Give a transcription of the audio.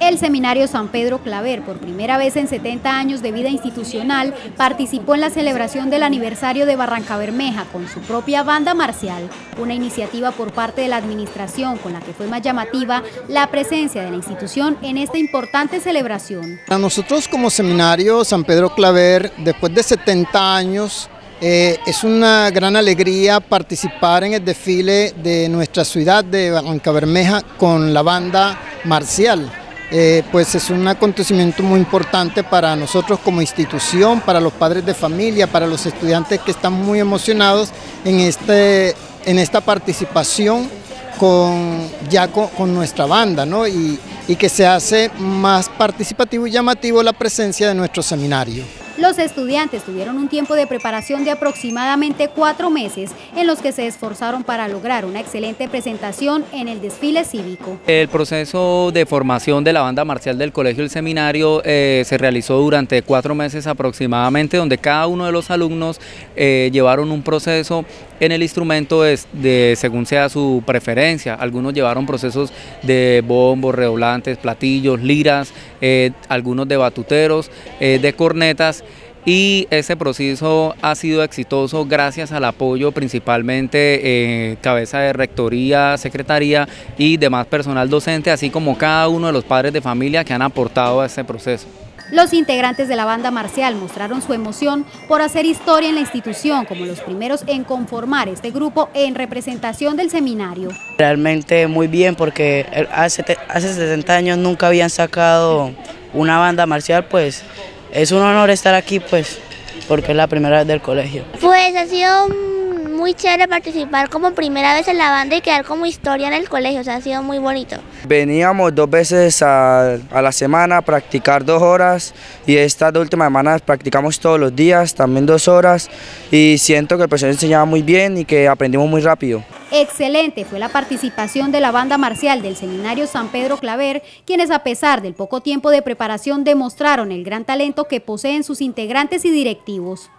El Seminario San Pedro Claver, por primera vez en 70 años de vida institucional, participó en la celebración del aniversario de Barranca Bermeja con su propia banda marcial, una iniciativa por parte de la administración con la que fue más llamativa la presencia de la institución en esta importante celebración. Para nosotros como Seminario San Pedro Claver, después de 70 años, eh, es una gran alegría participar en el desfile de nuestra ciudad de Barranca Bermeja con la banda marcial. Eh, pues es un acontecimiento muy importante para nosotros como institución, para los padres de familia, para los estudiantes que están muy emocionados en, este, en esta participación con, ya con, nuestra banda ¿no? y, y que se hace más participativo y llamativo la presencia de nuestro seminario. Los estudiantes tuvieron un tiempo de preparación de aproximadamente cuatro meses en los que se esforzaron para lograr una excelente presentación en el desfile cívico. El proceso de formación de la banda marcial del Colegio El Seminario eh, se realizó durante cuatro meses aproximadamente, donde cada uno de los alumnos eh, llevaron un proceso en el instrumento de, según sea su preferencia. Algunos llevaron procesos de bombos, redoblantes, platillos, liras, eh, algunos de batuteros, de cornetas y ese proceso ha sido exitoso gracias al apoyo principalmente eh, cabeza de rectoría, secretaría y demás personal docente, así como cada uno de los padres de familia que han aportado a este proceso. Los integrantes de la banda marcial mostraron su emoción por hacer historia en la institución como los primeros en conformar este grupo en representación del seminario. Realmente muy bien porque hace, hace 60 años nunca habían sacado una banda marcial, pues es un honor estar aquí, pues, porque es la primera vez del colegio. Pues ha sido muy chévere participar como primera vez en la banda y quedar como historia en el colegio, o sea, ha sido muy bonito. Veníamos dos veces a, la semana a practicar dos horas y estas dos últimas semanas practicamos todos los días, también dos horas y siento que el profesor enseñaba muy bien y que aprendimos muy rápido. Excelente fue la participación de la banda marcial del Seminario San Pedro Claver, quienes a pesar del poco tiempo de preparación demostraron el gran talento que poseen sus integrantes y directivos.